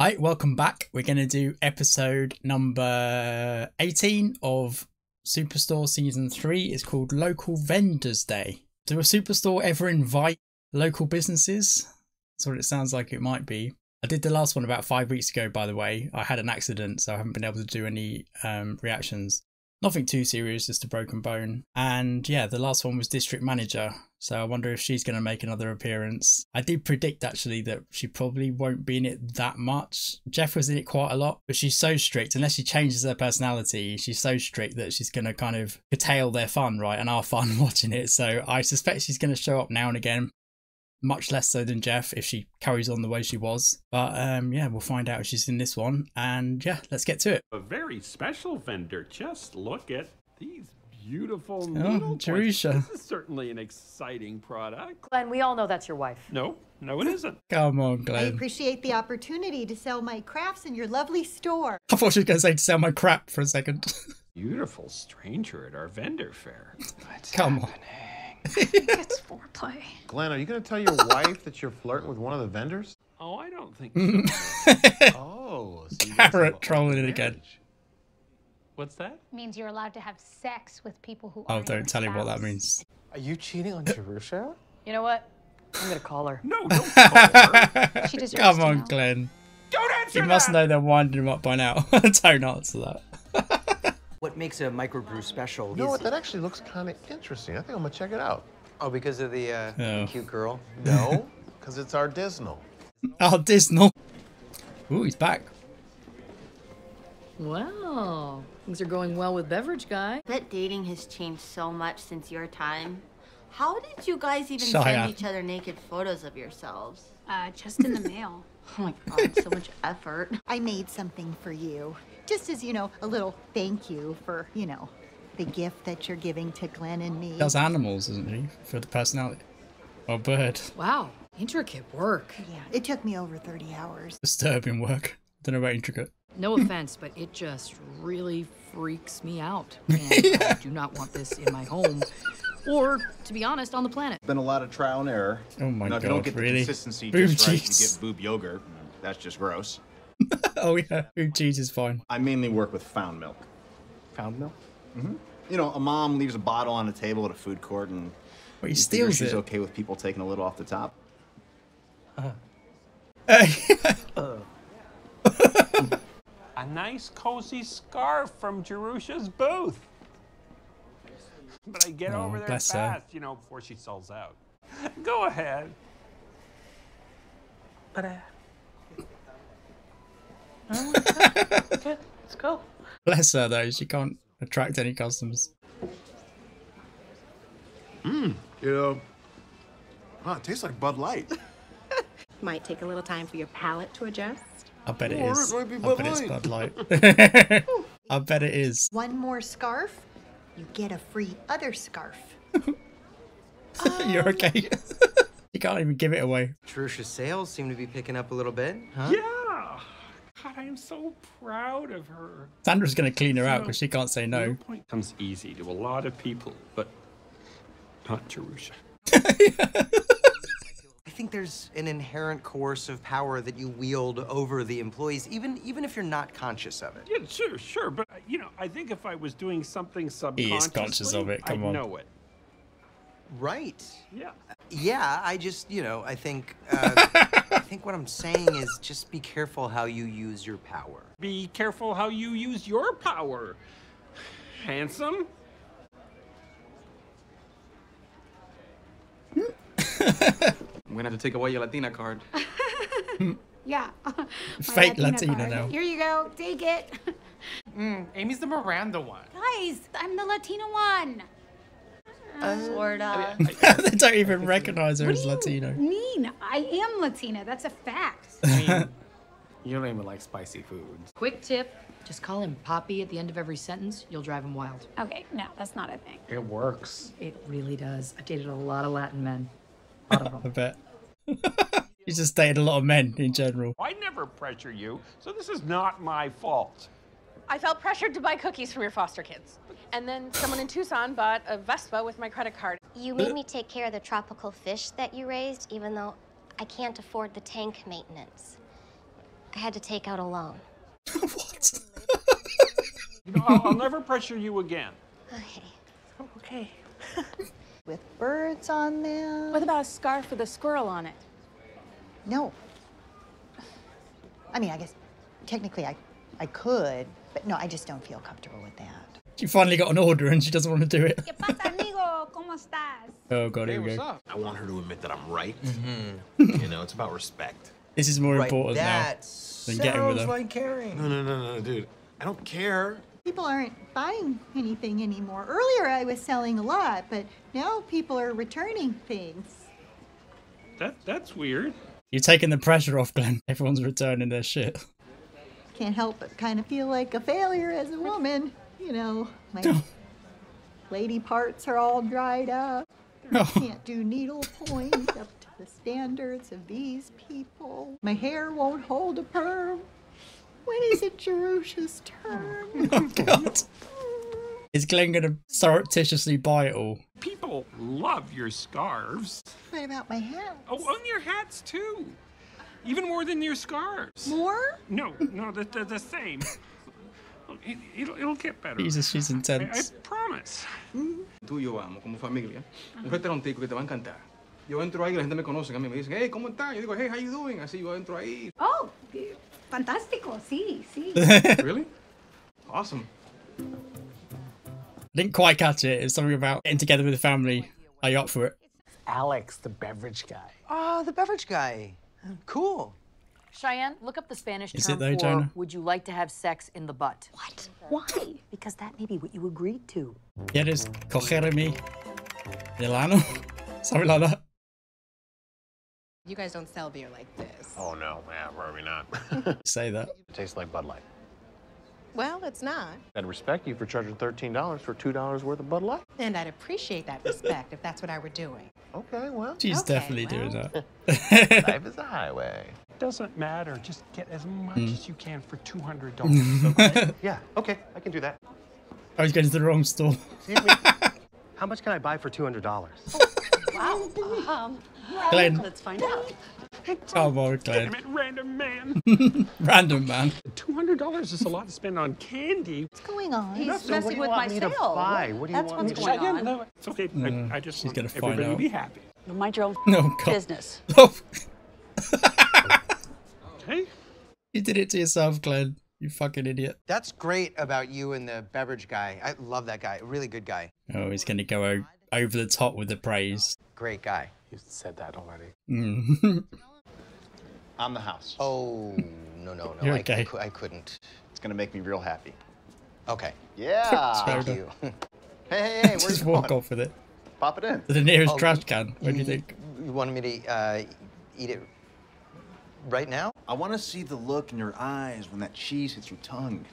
Hi, welcome back. We're going to do episode number 18 of Superstore Season 3. It's called Local Vendors Day. Do a Superstore ever invite local businesses? That's what it sounds like it might be. I did the last one about five weeks ago, by the way. I had an accident, so I haven't been able to do any um, reactions. Nothing too serious, just a broken bone. And yeah, the last one was District Manager. So I wonder if she's going to make another appearance. I did predict actually that she probably won't be in it that much. Jeff was in it quite a lot, but she's so strict. Unless she changes her personality, she's so strict that she's going to kind of curtail their fun, right? And our fun watching it. So I suspect she's going to show up now and again much less so than Jeff if she carries on the way she was. But um, yeah, we'll find out if she's in this one. And yeah, let's get to it. A very special vendor. Just look at these beautiful Oh, noodle. Jerusha. This is certainly an exciting product. Glenn, we all know that's your wife. No, no, it isn't. Come on, Glenn. I appreciate the opportunity to sell my crafts in your lovely store. I thought she was going to say to sell my crap for a second. Beautiful stranger at our vendor fair. Come on. It's foreplay. Glenn, are you going to tell your wife that you're flirting with one of the vendors? Oh, I don't think so. Oh, so you guys have Carrot trolling it again. What's that? Means you're allowed to have sex with people who Oh, aren't don't tell him what that means. Are you cheating on Jerusha? You know what? I'm gonna call her. No, don't call her. She deserves Come to on, know. Glenn. Don't answer You must know they're winding him up by now. don't answer that. What makes a microbrew special You know what? That actually looks kind of interesting. I think I'm going to check it out. oh because of the uh, Oh. cute girl. No, because it's our artisanal. Oh, Disney. Ooh, he's back. Wow, things are going well with Beverage Guy. bet dating has changed so much since your time. How did you guys even Shia. send each other naked photos of yourselves? Uh, just in the mail. Oh my god, so much effort. I made something for you. Just as, you know, a little thank you for, you know, the gift that you're giving to Glenn and me. Does animals, doesn't he? For the personality. Or bird. Wow, intricate work. Yeah, it took me over 30 hours. Disturbing work. Don't know about intricate. No offense, but it just really freaks me out. And I do not want this in my home, or to be honest, on the planet. Been a lot of trial and error. Oh my now, if you don't God, get the really? consistency Boob just right, cheese. you get boob yogurt. That's just gross. Oh yeah, food cheese is fine. I mainly work with found milk. Found milk? Mm-hmm. You know, a mom leaves a bottle on a table at a food court, and But he you figure steals she's it. okay with people taking a little off the top. Uh-huh. Uh. A nice cozy scarf from Jerusha's booth. But I get Oh, over there bless her. fast, you know, before she sells out. Go ahead. But uh, let's go. Bless her though, she can't attract any customers. You know, huh, it tastes like Bud Light. Might take a little time for your palate to adjust. I bet it Oh, is. it might be I Bud bet it's Bud Light. I bet it is. One more scarf, you get a free other scarf. You're oh, okay. you can't even give it away. Jerusha's sales seem to be picking up a little bit, huh? Yeah. God, I am so proud of her. Sandra's gonna clean her out because she can't say no. Point comes easy to a lot of people, but not Jerusha. I think there's an inherent coercive power that you wield over the employees, even even if you're not conscious of it. Yeah, sure, sure, but uh, you know, I think if I was doing something subconsciously, he is conscious of it, come I'd on. know it. Right. Yeah. Yeah, I just, you know, I think uh, I think what I'm saying is just be careful how you use your power. Be careful how you use your power. Handsome? I'm gonna have to take away your Latina card. Yeah. Fake Latina card. now. Here you go. Take it. Mm, Amy's the Miranda one. Guys, I'm the Latina one. Uh, Sorta. they don't even recognize her What as do you Latino. mean? I am Latina. That's a fact. I mean, you don't even like spicy foods. Quick tip: just call him Poppy at the end of every sentence. You'll drive him wild. Okay, no, that's not a thing. It works. It really does. I've dated a lot of Latin men. A lot of I bet. He's just dated a lot of men in general. I never pressure you, so this is not my fault. I felt pressured to buy cookies from your foster kids. And then someone in Tucson bought a Vespa with my credit card. You made me take care of the tropical fish that you raised, even though I can't afford the tank maintenance. I had to take out a loan. what? You know, I'll, I'll never pressure you again. Okay. Okay. With birds on them. What about a scarf with a squirrel on it? No. I mean, I guess technically I, I could, but no, I just don't feel comfortable with that. She finally got an order and she doesn't want to do it. ¿Qué pasa, amigo? ¿Cómo estás? Oh god, Hey, here we go. I want her to admit that I'm right. Mm-hmm. you know, it's about respect. This is more Right, important now than getting with sounds her. like caring. No, no, no, no, dude. I don't care. People aren't buying anything anymore. Earlier I was selling a lot, but now people are returning things. That that's weird. You're taking the pressure off, Glenn. Everyone's returning their shit. Can't help but kind of feel like a failure as a woman. You know, my lady parts are all dried up. I Can't do needle point up to the standards of these people. My hair won't hold a perm. When is it Jerusha's turn? Oh god. Is Glenn gonna surreptitiously buy it all? People love your scarves. What about my hat? Oh, on your hats too. Even more than your scarves. More? No, no, the, the, the same. It, it'll, it'll get better. Jesus, she's intense. I, I intense. promise. Tú y yo vamos, como familia. Un restaurante que te va a encantar. Yo entro ahí y la gente me conoce a mí. Me dicen, hey, ¿cómo estás? Yo digo, hey, how you doing? Así yo entro ahí. Oh, fantástico, sí, sí. really? Awesome. Didn't quite catch it. It's something about getting together with the family. Are you up for it? Alex, the beverage guy. Oh, the beverage guy. Cool. Cheyenne, look up the Spanish Is term it though, for Jonah? would you like to have sex in the butt? What? Why? Because that may be what you agreed to. ¿Quieres cogerme el ano? Something like that. You guys don't sell beer like this. Oh no, man, where are we not? Say that. It tastes like Bud Light. Well, it's not. I'd respect you for charging $13 for $2 worth of Bud Light. And I'd appreciate that respect if that's what I were doing. Okay, well. She's Okay, definitely doing well. that. Life is a highway. Doesn't matter. Just get as much Mm. as you can for two hundred dollars. Okay? Yeah, okay, I can do that. I was going to the wrong store. Excuse me. How much can I buy for $200? Wow. Um, Glenn. let's find out. Come on, Damn Glenn. it, random man. Random man. Two hundred dollars is a lot to spend on candy. What's going on? He's So what do messing with want my me to sale. buy? What do you That's want me what's to going on. no, it's okay. Mm, I, I just she's want gonna find everybody to out. be happy. You mind your own No, God. business. Oh, Hey, you did it to yourself, Glenn. You fucking idiot. That's great about you and the beverage guy. I love that guy. Really good guy. Oh, he's going to go over the top with the praise. Great guy. You said that already. Mm. I'm the house. Oh, no, no, no. You're I, okay. I, I couldn't. It's gonna make me real happy. Okay. Yeah. Thank you. Hey, hey, hey, where's Just you walk going? off with it. Pop it in. To the nearest Oh, trash can. What do you think? You wanted me to uh, eat it right now? I want to see the look in your eyes when that cheese hits your tongue.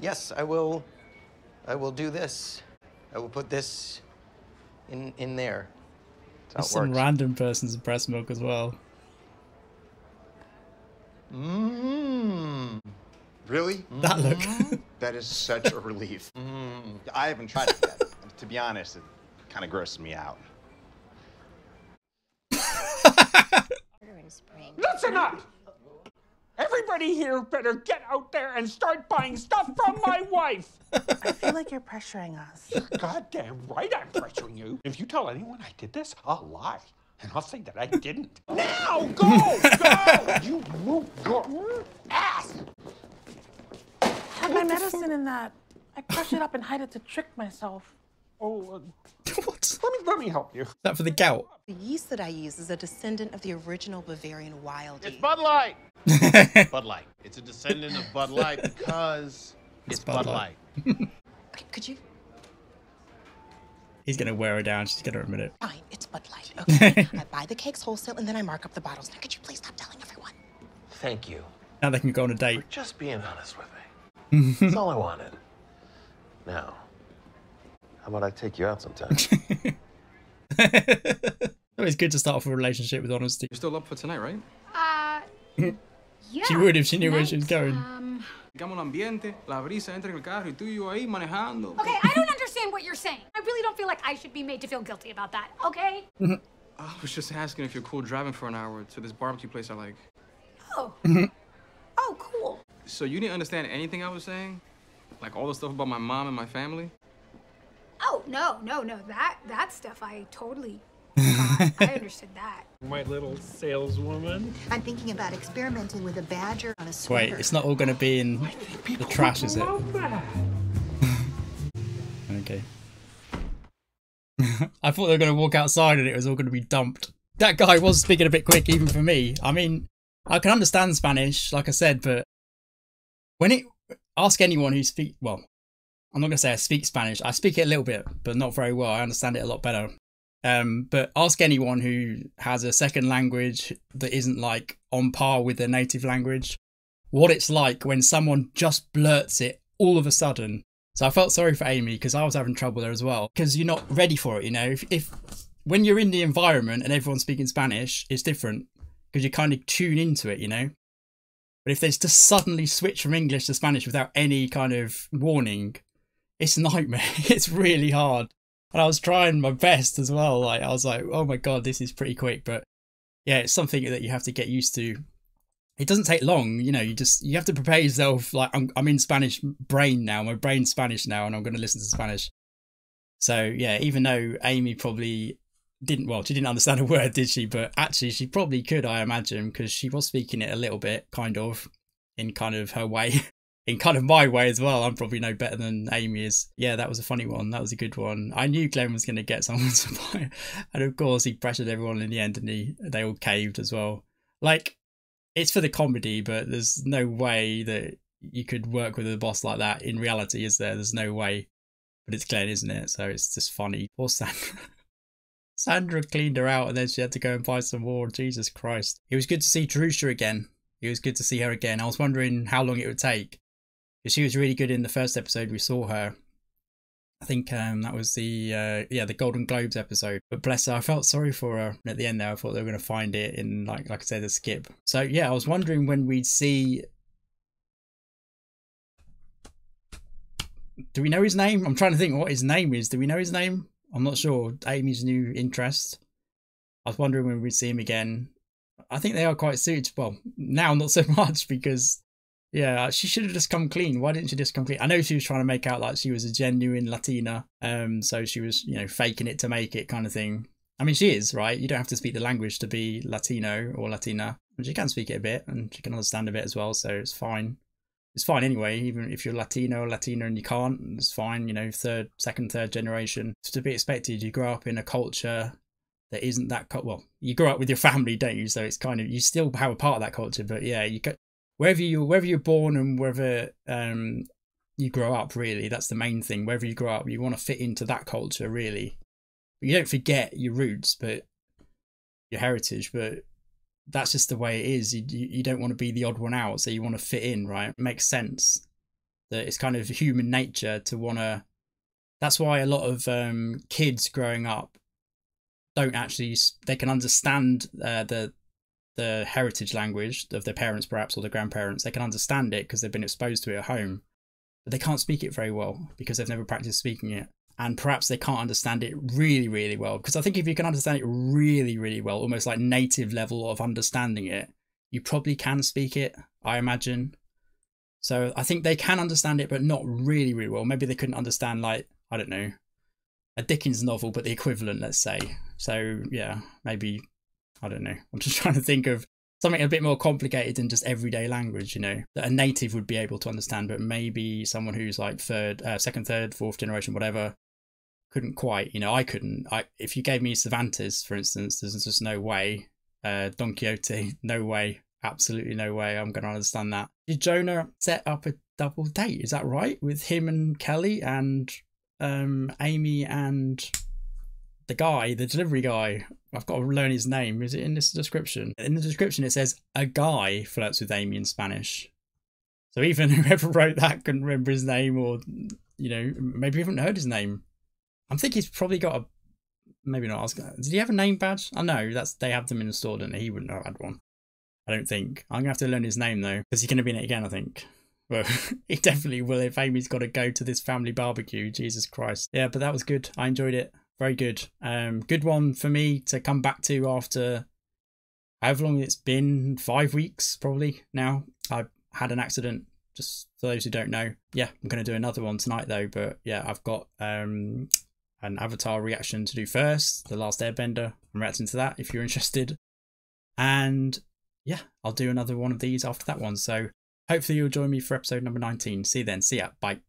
Yes, I will. I will do this. I will put this in in there. That's how it some works. random person's breast milk as well. Mmm. Really? That look. Mm-hmm. That is such a relief. Mmm. I haven't tried it yet. to be honest, it kind of grosses me out. listen up. Everybody here better get out there and start buying stuff from my wife. I feel like you're pressuring us. You're goddamn right I'm pressuring you. If you tell anyone I did this, I'll lie. And I'll say that I didn't. Now go! Go! You move your ass! Have my medicine in that. I crush it up and hide it to trick myself. Oh, uh, what? let me let me help you. Is that for the gout? The yeast that I use is a descendant of the original Bavarian wild yeast. It's. Bud Light. Bud Light. It's a descendant of Bud Light because it's, Bud Bud, Light. Light. Okay, could you? He's going to wear her down. She's going to admit it. Fine, it's Bud Light. Okay. I buy the cakes wholesale and then I mark up the bottles. Now, could you please stop telling everyone? Thank you. Now they can go on a date. Just being honest with me. That's all I wanted. Now, how about I take you out sometime? It's good to start off a relationship with honesty. You're still up for tonight, right? Uh, yeah. She would if she knew where she was going. Um, Digamos el ambiente, la brisa entra en el carro y tú y yo ahí manejando. okay, I don't understand what you're saying. I really don't feel like I should be made to feel guilty about that, okay? I was just asking if you're cool driving for an hour to this barbecue place I like. Oh. Oh, cool. So you didn't understand anything I was saying? Like all the stuff about my mom and my family? Oh no, no, no. That that stuff I totally got. I understood that. My little saleswoman. I'm thinking about experimenting with a badger on a sweater. Wait, it's not all going to be in the trash, is it? okay. I thought they were going to walk outside and it was all going to be dumped. That guy was speaking a bit quick, even for me. I mean, I can understand Spanish, like I said, but when it ask anyone who speak well, I'm not going to say I speak Spanish. I speak it a little bit, but not very well. I understand it a lot better. Um, but ask anyone who has a second language that isn't like on par with their native language what it's like when someone just blurts it all of a sudden. So I felt sorry for Amy because I was having trouble there as well because you're not ready for it. You know, if, if when you're in the environment and everyone's speaking Spanish, it's different because you kind of tune into it. You know, but if they just suddenly switch from English to Spanish without any kind of warning, it's a nightmare. it's really hard. And I was trying my best as well. Like I was like, oh my god, this is pretty quick. But yeah, it's something that you have to get used to. It doesn't take long, you know. You just you have to prepare yourself. Like I'm, I'm in Spanish brain now. My brain's Spanish now, and I'm going to listen to Spanish. So yeah, even though Amy probably didn't, well, she didn't understand a word, did she? But actually, she probably could, I imagine, because she was speaking it a little bit, kind of, in kind of her way. in kind of my way as well. I'm probably no better than Amy is. Yeah, that was a funny one. That was a good one. I knew Glenn was going to get someone to buy, and of course he pressured everyone in the end, and he they all caved as well. Like it's for the comedy, but there's no way that you could work with a boss like that in reality, is there? There's no way. But it's Glenn, isn't it? So it's just funny. Poor Sandra. Sandra cleaned her out and then she had to go and buy some more. Jesus Christ. It was good to see Jerusha again. It was good to see her again. I was wondering how long it would take she was really good in the first episode we saw her. I think um, that was the uh, yeah the Golden Globes episode. But bless her, I felt sorry for her at the end there. I thought they were going to find it in like like I said the skip. So yeah, I was wondering when we'd see. Do we know his name? I'm trying to think what his name is. Do we know his name? I'm not sure. Amy's new interest. I was wondering when we'd see him again. I think they are quite suited. Well, now not so much because yeah, she should have just come clean. Why didn't she just come clean? I know she was trying to make out like she was a genuine Latina, um, so she was, you know, faking it to make it kind of thing. I mean, she is right. You don't have to speak the language to be Latino or Latina. But she can speak it a bit, and she can understand a bit as well, so it's fine. It's fine anyway, even if you're Latino or Latina and you can't, it's fine. You know, third, second, third generation. It's to be expected. You grow up in a culture that isn't that well you grow up with your family don't you so it's kind of you still have a part of that culture but yeah you wherever you wherever you're born and wherever um, you grow up, really, that's the main thing. Wherever you grow up, you want to fit into that culture, really. But you don't forget your roots, but your heritage, but that's just the way it is. You, you, don't want to be the odd one out, so you want to fit in, right? It makes sense that it's kind of human nature to want to. That's why a lot of um, kids growing up don't actually they can understand uh, the the heritage language of their parents, perhaps, or their grandparents. They can understand it because they've been exposed to it at home, but they can't speak it very well because they've never practiced speaking it. And perhaps they can't understand it really, really well. Because I think if you can understand it really, really well, almost like native level of understanding it, you probably can speak it, I imagine. So I think they can understand it, but not really, really well. Maybe they couldn't understand, like, I don't know, a Dickens novel, but the equivalent, let's say. So yeah, maybe I don't know. I'm just trying to think of something a bit more complicated than just everyday language, you know, that a native would be able to understand, but maybe someone who's like third, uh, second, third, fourth generation, whatever, couldn't quite. You know, I couldn't. I if you gave me Cervantes, for instance, there's just no way. Uh, Don Quixote, no way, absolutely no way. I'm going to understand that. Did Jonah set up a double date? Is that right with him and Kelly and um, Amy and the guy, the delivery guy, I've got to learn his name. Is it in this description? In the description, it says a guy flirts with Amy in Spanish. So even whoever wrote that couldn't remember his name, or you know, maybe haven't heard his name. I'm thinking he's probably got a maybe not. Was gonna, did he have a name badge? I know that's they have them in the store, don't? He wouldn't have had one. I don't think. I'm gonna have to learn his name though, because he's gonna be in it again. I think. Well, he definitely will if Amy's got to go to this family barbecue. Jesus Christ. Yeah, but that was good. I enjoyed it very good. Um, good one for me to come back to after however long it's been, five weeks probably now. I had an accident just for those who don't know, yeah, I'm going to do another one tonight though. But yeah, I've got um, an Avatar reaction to do first, The Last Airbender. I'm reacting to that if you're interested. And yeah, I'll do another one of these after that one. So hopefully you'll join me for episode number 19. See you then. See ya. Bye.